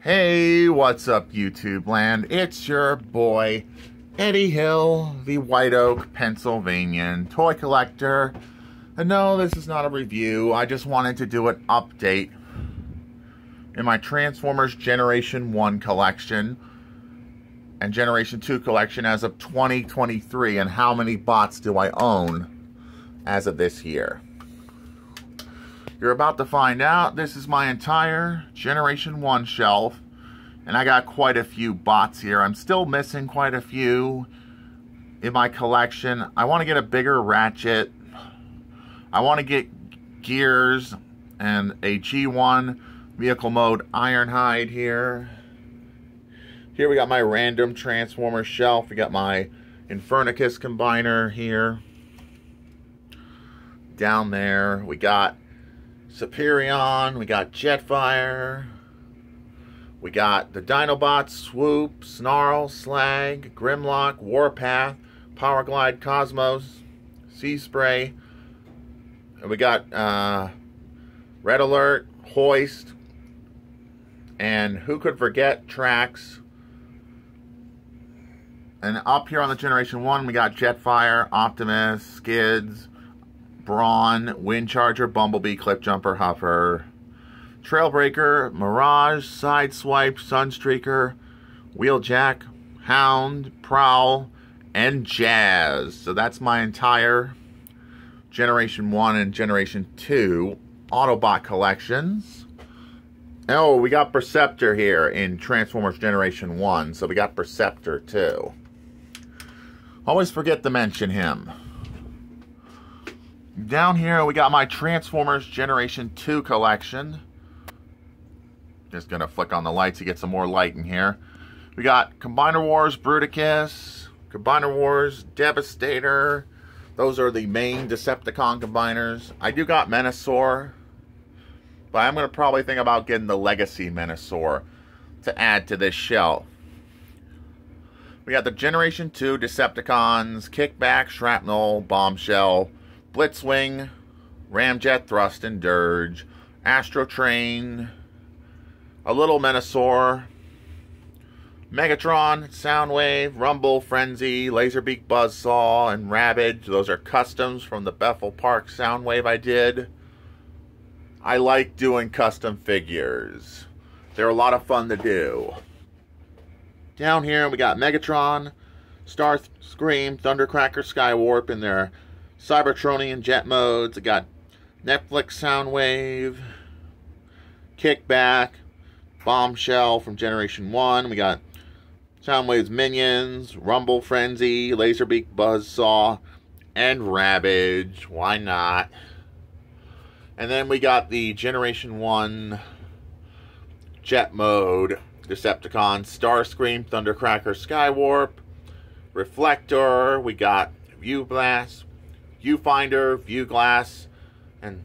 Hey, what's up, YouTube land? It's your boy, Eddie Hill, the White Oak, Pennsylvanian toy collector. And no, this is not a review. I just wanted to do an update in my Transformers Generation 1 collection and Generation 2 collection as of 2023 and how many bots do I own as of this year. You're about to find out. This is my entire Generation 1 shelf. And I got quite a few bots here. I'm still missing quite a few in my collection. I want to get a bigger Ratchet. I want to get gears and a G1 vehicle mode Ironhide here. Here we got my random Transformer shelf. We got my Infernicus combiner here. Down there, we got Superion, we got Jetfire, we got the Dinobots, Swoop, Snarl, Slag, Grimlock, Warpath, Powerglide, Cosmos, Sea Spray, and we got uh, Red Alert, Hoist, and who could forget Tracks. And up here on the Generation 1, we got Jetfire, Optimus, Skids, Brawn, Windcharger, Bumblebee, Cliffjumper, Huffer, Trailbreaker, Mirage, Sideswipe, Sunstreaker, Wheeljack, Hound, Prowl, and Jazz. So that's my entire Generation 1 and Generation 2 Autobot collections. Oh, we got Perceptor here in Transformers Generation 1, so we got Perceptor too. Always forget to mention him. Down here, we got my Transformers Generation 2 collection. Just going to flick on the lights to get some more light in here. We got Combiner Wars Bruticus, Combiner Wars Devastator. Those are the main Decepticon combiners. I do got Menasor, but I'm going to probably think about getting the Legacy Menasor to add to this shelf. We got the Generation 2 Decepticons, Kickback, Shrapnel, Bombshell, Blitzwing, Ramjet Thrust and Dirge, Astrotrain, a little Menasor, Megatron, Soundwave, Rumble, Frenzy, Laserbeak Buzzsaw, and Ravage. Those are customs from the Bethel Park Soundwave I did. I like doing custom figures. They're a lot of fun to do. Down here we got Megatron, Starscream, Thundercracker, Skywarp in their Cybertronian jet modes. I got Netflix Soundwave, Kickback, Bombshell from Generation 1. We got Soundwave's Minions, Rumble Frenzy, Laserbeak Buzzsaw, and Ravage. Why not? And then we got the Generation 1 Jet Mode Decepticon, Starscream, Thundercracker, Skywarp, Reflector. We got View Blast, viewfinder, view glass, and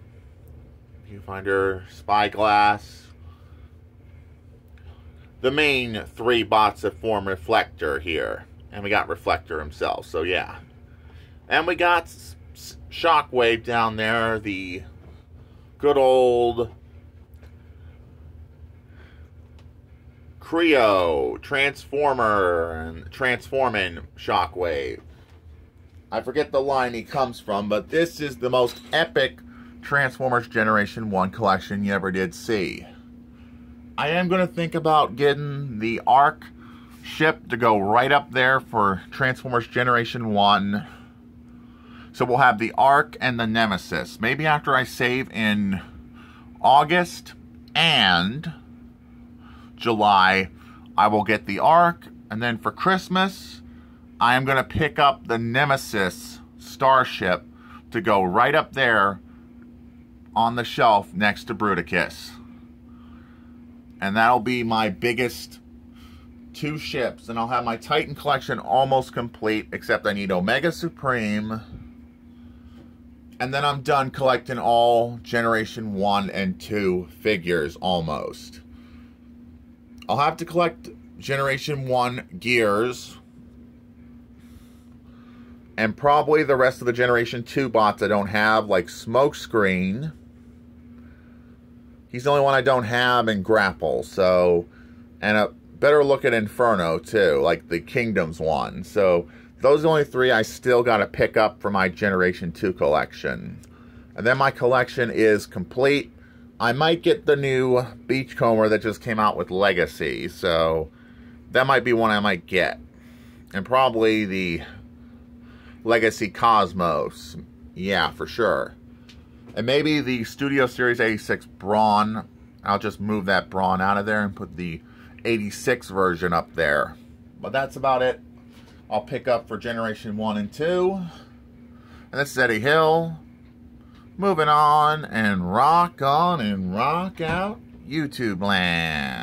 viewfinder, spyglass. The main three bots that form Reflector here. And we got Reflector himself, so yeah. And we got Shockwave down there, the good old Kre-O, Transformer, and Transforming Shockwave. I forget the line he comes from, but this is the most epic Transformers Generation 1 collection you ever did see. I am going to think about getting the Ark ship to go right up there for Transformers Generation 1. So we'll have the Ark and the Nemesis. Maybe after I save in August and July, I will get the Ark. And then for Christmas, I am going to pick up the Nemesis Starship to go right up there on the shelf next to Bruticus. And that'll be my biggest two ships. And I'll have my Titan collection almost complete, except I need Omega Supreme. And then I'm done collecting all Generation 1 and 2 figures, almost. I'll have to collect Generation 1 gears and probably the rest of the Generation 2 bots I don't have, like Smokescreen. He's the only one I don't have in Grapple, so and a better look at Inferno too, like the Kingdoms one. So those are the only three I still got to pick up for my Generation 2 collection. And then my collection is complete. I might get the new Beachcomber that just came out with Legacy, so that might be one I might get. And probably the Legacy Cosmos. Yeah, for sure. And maybe the Studio Series 86 Brawn. I'll just move that Brawn out of there and put the 86 version up there. But that's about it. I'll pick up for Generation 1 and 2. And this is Eddie Hill. Moving on and rock on and rock out YouTube land.